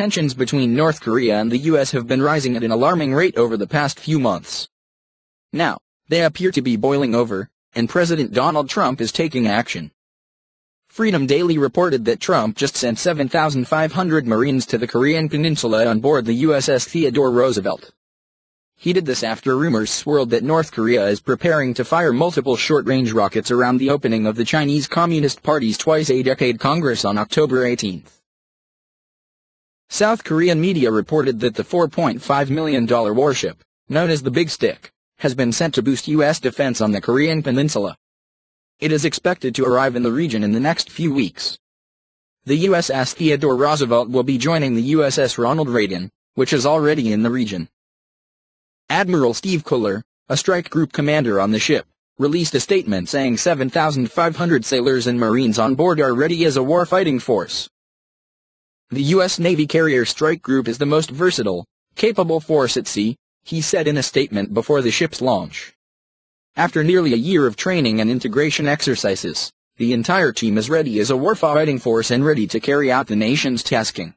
tensions between North Korea and the US have been rising at an alarming rate over the past few months. Now, they appear to be boiling over, and President Donald Trump is taking action. Freedom Daily reported that Trump just sent 7,500 Marines to the Korean peninsula on board the USS Theodore Roosevelt. He did this after rumors swirled that North Korea is preparing to fire multiple short-range rockets around the opening of the Chinese Communist Party's twice-a-decade Congress on October 18. South Korean media reported that the $4.5 million warship, known as the Big Stick, has been sent to boost U.S. defense on the Korean peninsula. It is expected to arrive in the region in the next few weeks. The USS Theodore Roosevelt will be joining the USS Ronald Reagan, which is already in the region. Admiral Steve Koehler, a strike group commander on the ship, released a statement saying 7,500 sailors and Marines on board are ready as a warfighting force. The U.S. Navy carrier strike group is the most versatile, capable force at sea, he said in a statement before the ship's launch. After nearly a year of training and integration exercises, the entire team is ready as a warfighting force and ready to carry out the nation's tasking.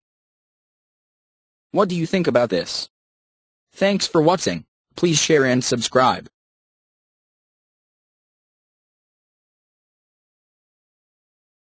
What do you think about this? Thanks for watching. Please share and subscribe.